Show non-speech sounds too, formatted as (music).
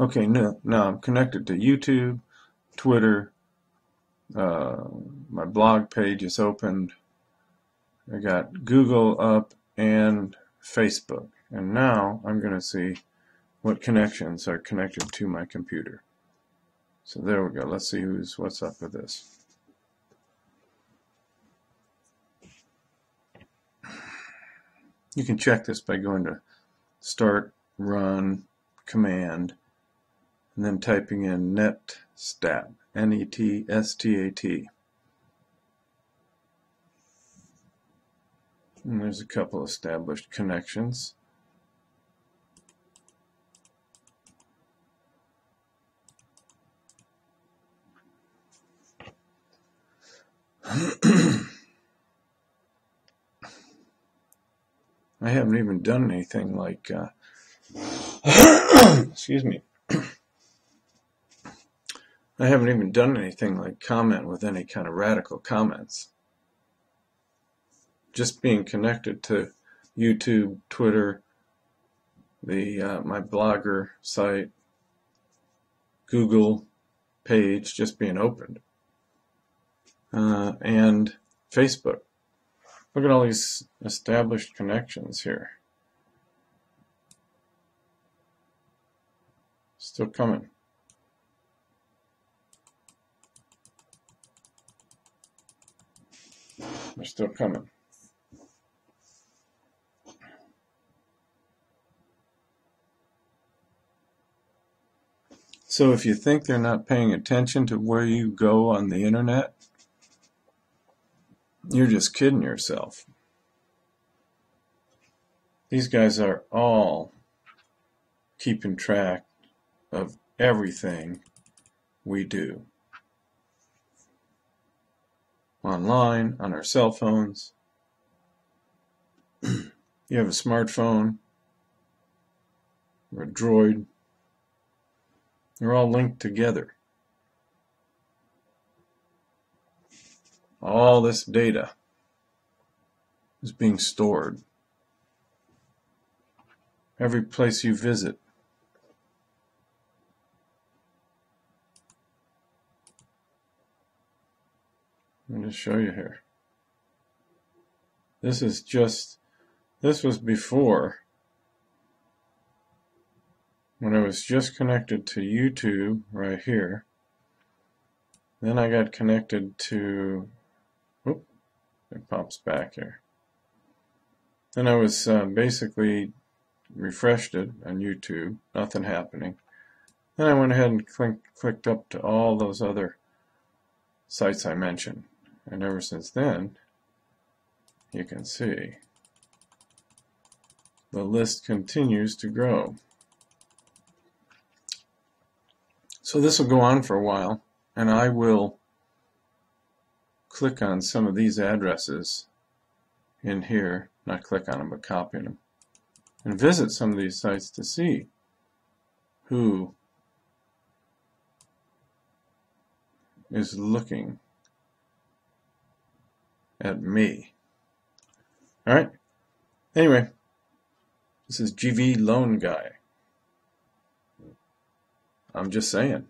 Okay, no, now I'm connected to YouTube, Twitter, uh, my blog page is opened. I got Google up and Facebook. And now I'm going to see what connections are connected to my computer. So there we go. Let's see who's what's up with this. You can check this by going to start, run, command, and then typing in netstat, N-E-T-S-T-A-T. And there's a couple established connections. (clears throat) I haven't even done anything like, uh, (coughs) excuse me. I haven't even done anything like comment with any kind of radical comments. Just being connected to YouTube, Twitter, the uh, my blogger site, Google page just being opened, uh, and Facebook. Look at all these established connections here. Still coming. They're still coming. So if you think they're not paying attention to where you go on the internet, you're just kidding yourself. These guys are all keeping track of everything we do. Online, on our cell phones. you have a smartphone or a droid. They're all linked together. All this data is being stored. Every place you visit. Let me just show you here. This is just, this was before when I was just connected to YouTube right here. Then I got connected to it pops back here. Then I was uh, basically refreshed it on YouTube, nothing happening. Then I went ahead and click, clicked up to all those other sites I mentioned. And ever since then, you can see the list continues to grow. So this will go on for a while, and I will click on some of these addresses in here, not click on them, but copy them, and visit some of these sites to see who is looking at me. All right. Anyway, this is GV Loan Guy. I'm just saying.